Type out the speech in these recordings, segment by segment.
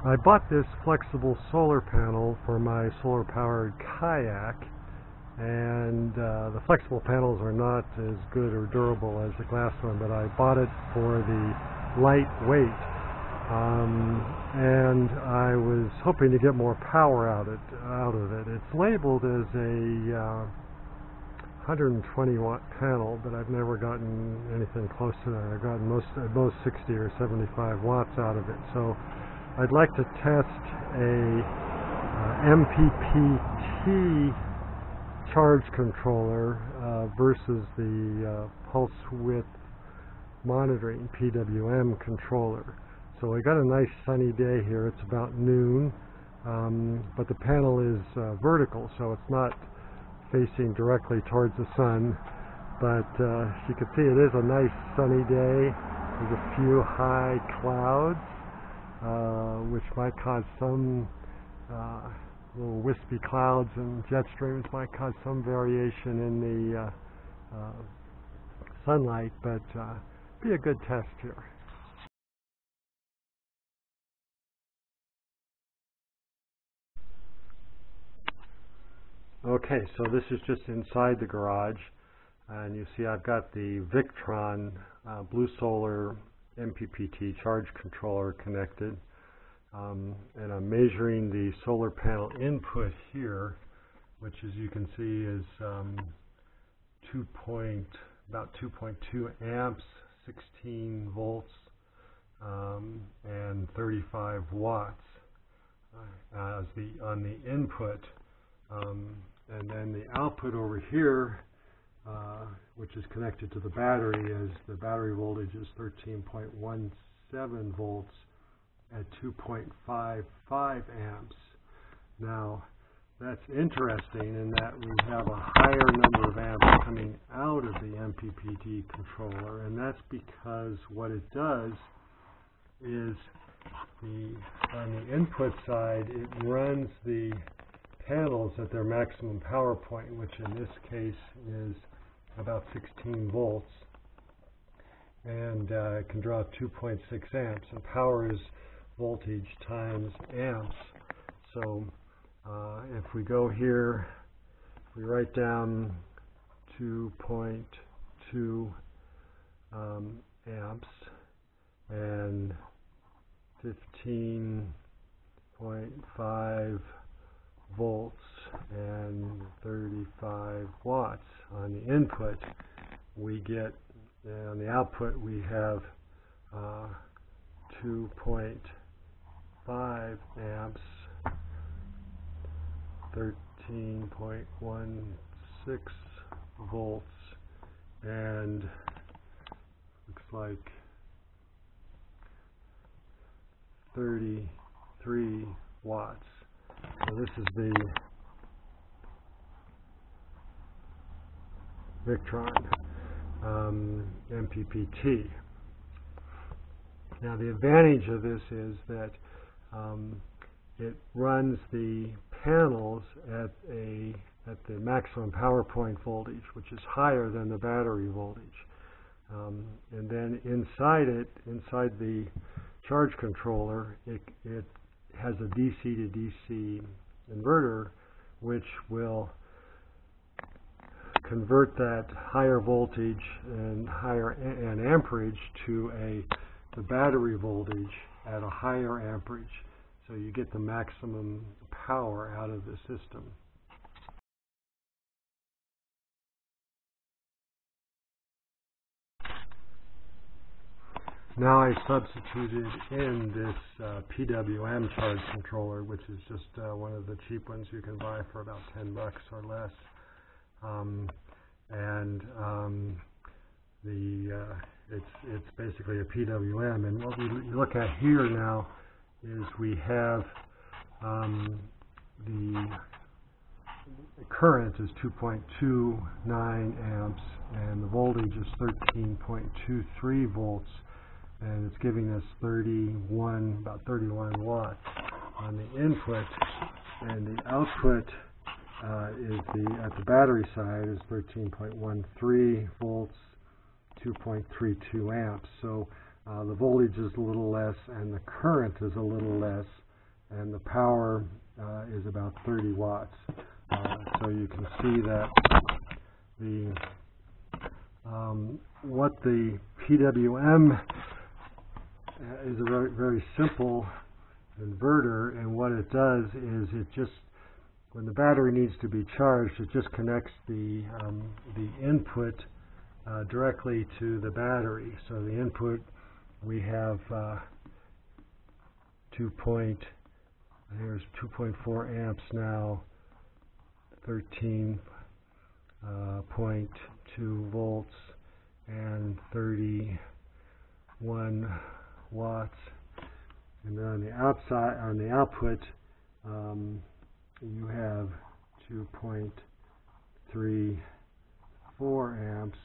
I bought this flexible solar panel for my solar powered kayak and uh, the flexible panels are not as good or durable as the glass one but I bought it for the lightweight um, and I was hoping to get more power out, it, out of it. It's labeled as a uh, 120 watt panel, but I've never gotten anything close to that. I've gotten most at most 60 or 75 watts out of it. So I'd like to test a uh, MPPT charge controller uh, versus the uh, pulse width monitoring PWM controller. So we got a nice sunny day here. It's about noon, um, but the panel is uh, vertical, so it's not facing directly towards the sun. But uh, as you can see, it is a nice sunny day. There's a few high clouds, uh, which might cause some uh, little wispy clouds and jet streams might cause some variation in the uh, uh, sunlight, but be a good test here. Okay, so this is just inside the garage, and you see I've got the Victron uh, Blue Solar MPPT charge controller connected, um, and I'm measuring the solar panel input here, which as you can see is um, 2 point, about 2.2 amps, 16 volts, um, and 35 watts uh, as the on the input. Um, and then the output over here, Uh, which is connected to the battery, is the battery voltage is 13.17 volts at 2.55 amps. Now, that's interesting in that we have a higher number of amps coming out of the MPPT controller, and that's because what it does is the on the input side, it runs the panels at their maximum power point, which in this case is about 16 volts, and uh, can draw 2.6 amps. And power is voltage times amps. So uh, if we go here, we write down 2.2 um, amps and 15.5 volts and 35 watts on the input we get on the output we have uh, 2.5 amps 13.16 volts and looks like 33 watts so this is the Victron um, MPPT. Now the advantage of this is that um, it runs the panels at a at the maximum power point voltage, which is higher than the battery voltage. Um, and then inside it, inside the charge controller, it, it has a DC to DC inverter which will convert that higher voltage and higher and amperage to a the battery voltage at a higher amperage so you get the maximum power out of the system. Now I substituted in this uh, PWM charge controller, which is just uh, one of the cheap ones you can buy for about 10 bucks or less. Um, and um, the uh, it's it's basically a PWM. And what we look at here now is we have um, the current is 2.29 amps, and the voltage is 13.23 volts and it's giving us 31, about 31 watts on the input, and the output uh, is the at the battery side is 13.13 volts, 2.32 amps. So uh, the voltage is a little less, and the current is a little less and the power uh, is about 30 watts. Uh, so you can see that the um, what the PWM is a very, very simple inverter, and what it does is it just when the battery needs to be charged, it just connects the um, the input uh, directly to the battery. So the input we have uh, 2 point here's 2.4 amps now, 13.2 uh, volts, and 31 watts. And then on the outside, on the output, um, you have 2.34 amps,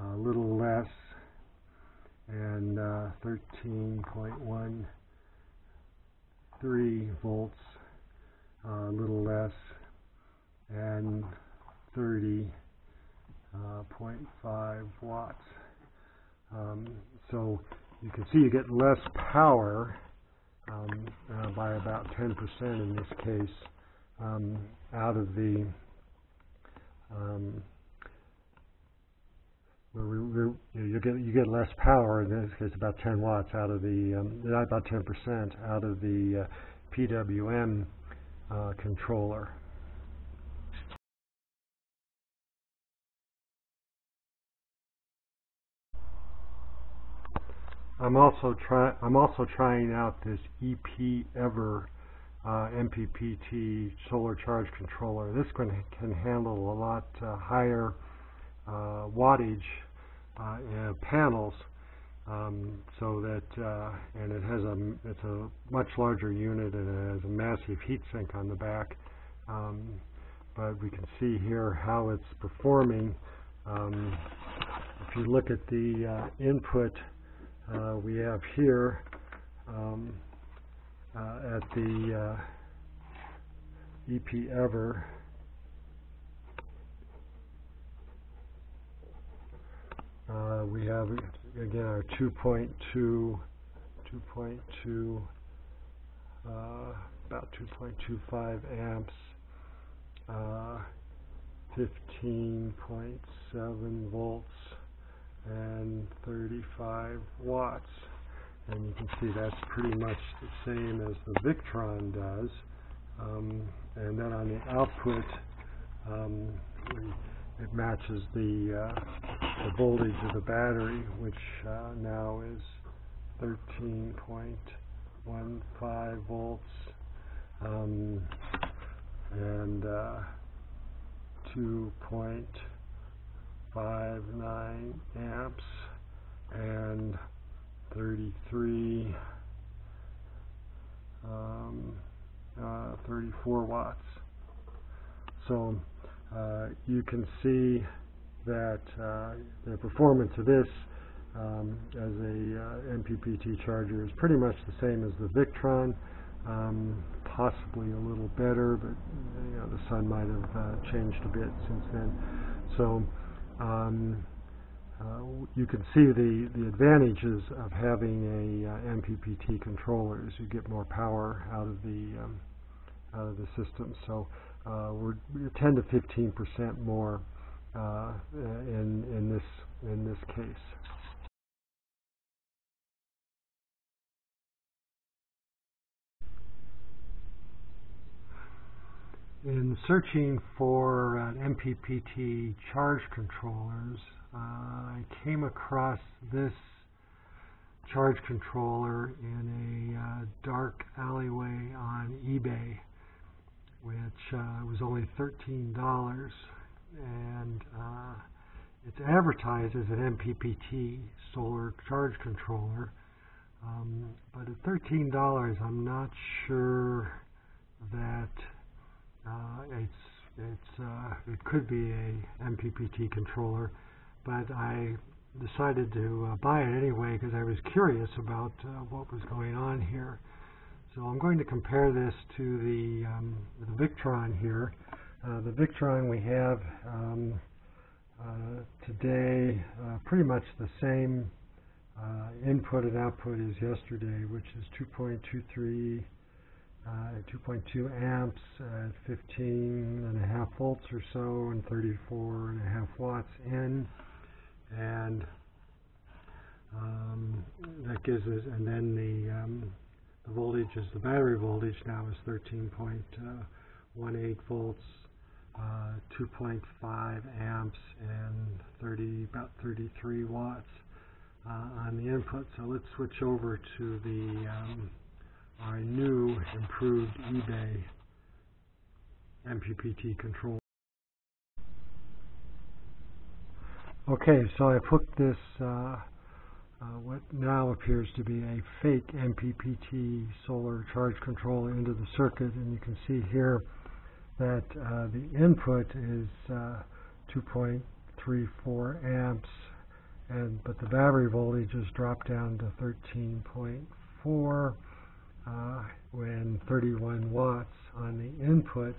a little less, and uh, 13.13 volts, a little less, and 30.5 uh, watts. Um, so you can see you get less power um, uh, by about 10% in this case um, out of the um, you get you get less power in this case about 10 watts out of the um, about 10% out of the uh, PWM uh, controller. I'm also try I'm also trying out this EP Ever uh, MPPT solar charge controller. This one can handle a lot uh, higher uh, wattage uh, panels, um, so that uh, and it has a it's a much larger unit and it has a massive heat sink on the back. Um, but we can see here how it's performing. Um, if you look at the uh, input uh, we have here um, uh, at the uh, epEver uh, we have again our 2.2 2.2 uh, about 2.25 amps uh, 15.7 volts and 35 watts. And you can see that's pretty much the same as the Victron does. Um, and then on the output, um, it matches the, uh, the voltage of the battery, which uh, now is 13.15 volts um, and uh, 2. 59 amps and 33 um, uh, 34 watts. So uh, you can see that uh, the performance of this um, as a uh, MPPT charger is pretty much the same as the Victron um, possibly a little better but you know, the sun might have uh, changed a bit since then. So um, uh, you can see the, the advantages of having a uh, MPPT controller as you get more power out of the um, out of the system. So uh, we're, we're 10 to 15 percent more in in this in this case. In searching for uh, MPPT charge controllers, uh, I came across this charge controller in a uh, dark alleyway on eBay, which uh, was only $13. And uh, it's advertised as an MPPT solar charge controller. Um, but at $13, I'm not sure that uh, it's it's uh, it could be a MPPT controller, but I decided to uh, buy it anyway because I was curious about uh, what was going on here. So I'm going to compare this to the, um, the Victron here. Uh, the Victron we have um, today pretty much the same input and output as yesterday, which is 2.23 uh, 2.2 amps at 15 and a half volts or so and 34 and a half watts in. And um, that gives us and then the um, the voltage is the battery voltage now is 13.18 volts uh, 2.5 amps and 30 about 33 watts uh, on the input. So let's switch over to the um, our new improved eBay MPPT control. Okay, so I've hooked this, uh, uh, what now appears to be a fake MPPT solar charge controller into the circuit, and you can see here that uh, the input is uh, 2.34 amps, and but the battery voltage has dropped down to 13.4 uh, when 31 watts on the input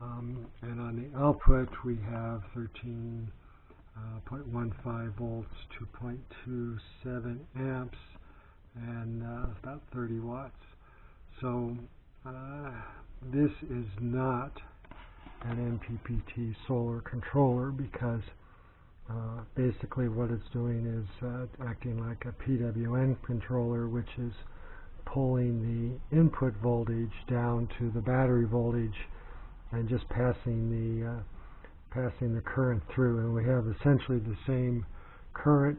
um, and on the output we have 13.15 uh, volts 2.27 amps and uh, about 30 watts. So uh, this is not an MPPT solar controller because uh, basically what it's doing is uh, acting like a PWM controller which is pulling the input voltage down to the battery voltage and just passing the uh, passing the current through. And we have essentially the same current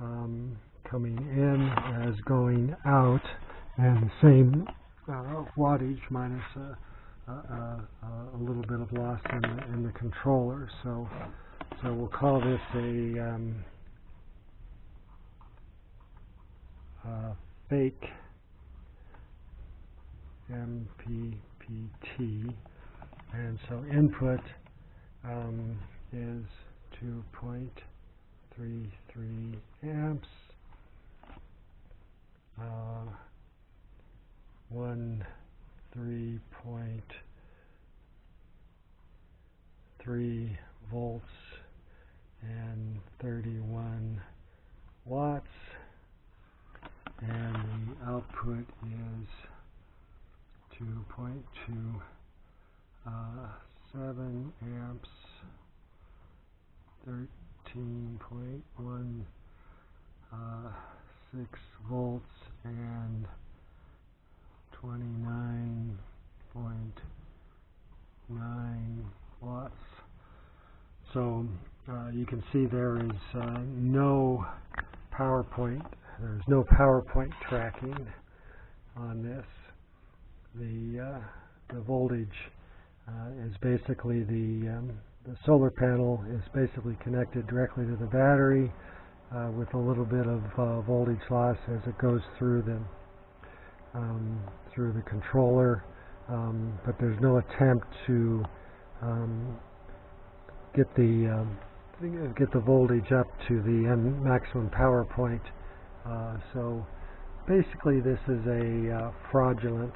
um, coming in as going out and the same uh, wattage minus a, a, a, little bit of loss in the, in the controller. So so we'll call this a um, fake MPPT and so input um, is 2.33 amps uh, 1 3.3 volts and 31 watts. And the output is 2.27 uh, amps, 13.16 uh, volts, and 29.9 watts. So uh, you can see there is uh, no power point, there's no power point tracking on this the uh, the voltage uh, is basically the um, the solar panel is basically connected directly to the battery uh, with a little bit of uh, voltage loss as it goes through the um, through the controller. Um, but there's no attempt to um, get the um, get the voltage up to the maximum power point. Uh, so basically this is a uh, fraudulent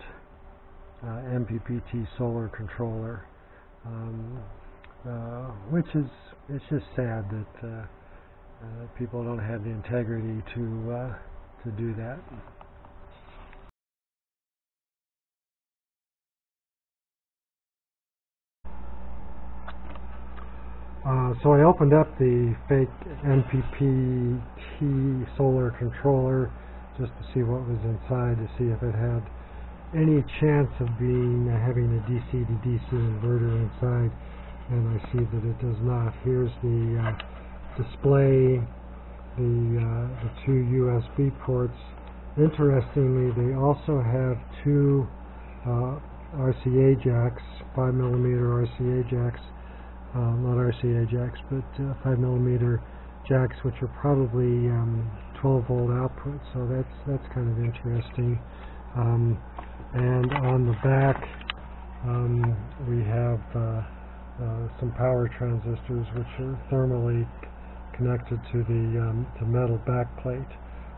MPPT solar controller, um, uh, which is it's just sad that uh, people don't have the integrity to to do that. Uh, so I opened up the fake MPPT solar controller just to see what was inside to see if it had any chance of being uh, having a DC to DC inverter inside and I see that it does not. Here's the uh, display, the, uh, the two USB ports. Interestingly, they also have two uh, RCA jacks, 5 millimeter RCA jacks, uh, not RCA jacks, but uh, 5 millimeter jacks, which are probably um, 12 volt output. So that's that's kind of interesting. Um, and on the back um, we have uh, uh, some power transistors which are thermally connected to the, um, the metal backplate.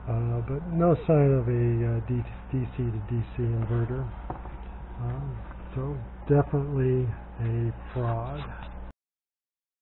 Uh, but no sign of a uh, DC to DC inverter. Uh, so definitely a fraud